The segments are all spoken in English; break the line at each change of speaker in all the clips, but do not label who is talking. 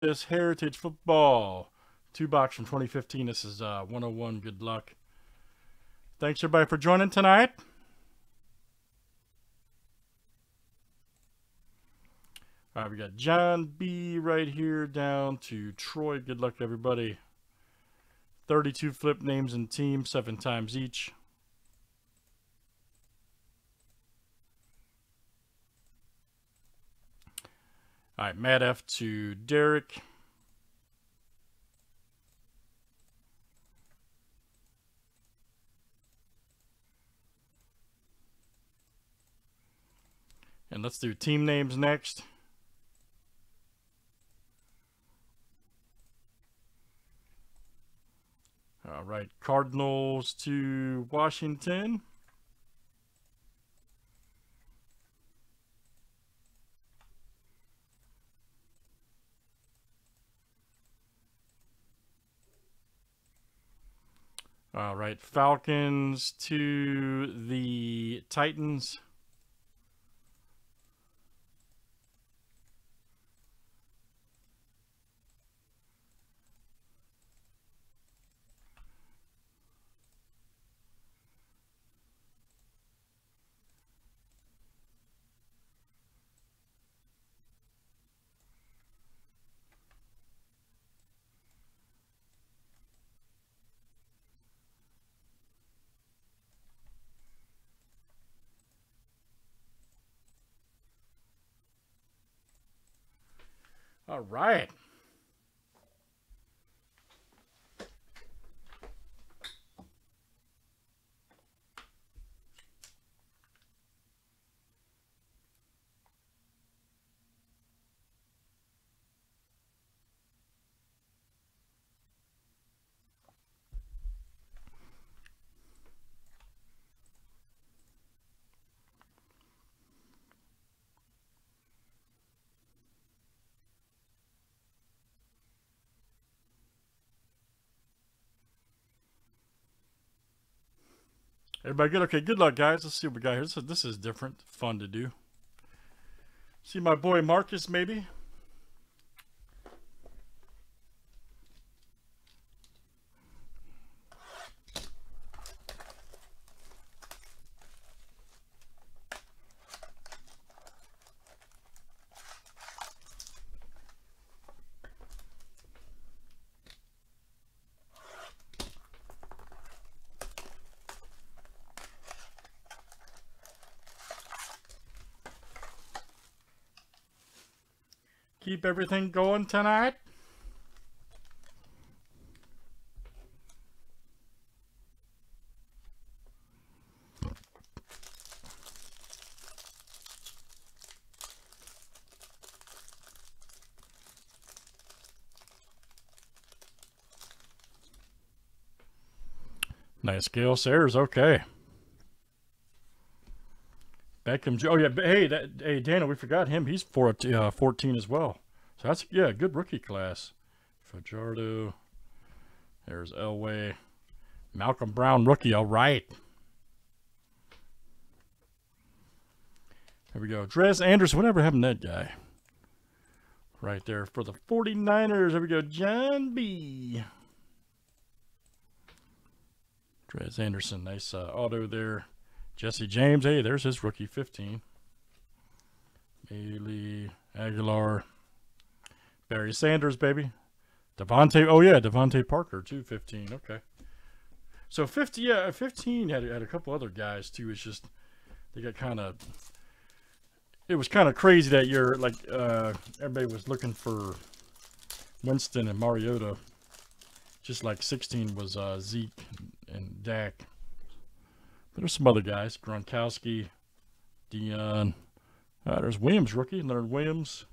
this Heritage Football two box from 2015. This is uh, 101. Good luck. Thanks everybody for joining tonight. All right, we got John B right here down to Troy. Good luck, everybody. 32 flip names and teams, seven times each. All right, Matt F to Derek. And let's do team names next. All right, Cardinals to Washington. All right, Falcons to the Titans. All right. Everybody good? Okay, good luck, guys. Let's see what we got here. This is, this is different, fun to do. See my boy Marcus, maybe? Keep everything going tonight. Nice Gale Sayers, okay. Beckham. Oh yeah, hey, that, hey, Dana, we forgot him. He's for uh, 14 as well. So that's yeah, good rookie class. Fajardo. There's Elway. Malcolm Brown, rookie. All right. There we go. Dres Anderson. Whatever happened to that guy? Right there for the 49ers. There we go. John B. Dres Anderson. Nice uh, auto there. Jesse James, hey, there's his rookie 15. Bailey, Aguilar, Barry Sanders, baby. Devontae, oh yeah, DeVante Parker, too, 15. Okay. So 50, yeah, 15 had, had a couple other guys, too. It's just, they got kind of, it was kind of crazy that year. Like, uh, everybody was looking for Winston and Mariota. Just like 16 was uh, Zeke and Dak. There's some other guys. Gronkowski, Dion. Uh, there's Williams, rookie. Leonard Williams.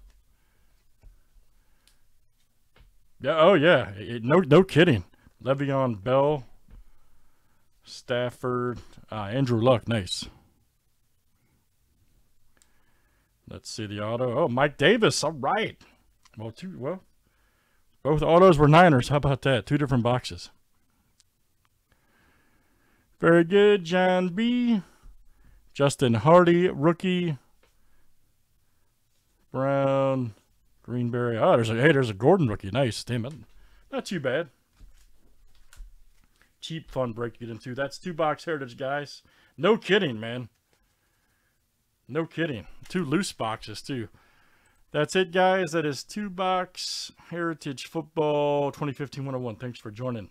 Yeah, oh yeah. It, no no kidding. Le'Veon Bell. Stafford. Uh, Andrew Luck. Nice. Let's see the auto. Oh, Mike Davis. All right. Well, two. Well, both autos were Niners. How about that? Two different boxes. Very good, John B. Justin Hardy, rookie. Brown. Greenberry. Oh, there's a hey, there's a Gordon rookie. Nice, damn it, not too bad. Cheap, fun break to get into. That's two box heritage, guys. No kidding, man. No kidding. Two loose boxes too. That's it, guys. That is two box heritage football 2015 101. Thanks for joining.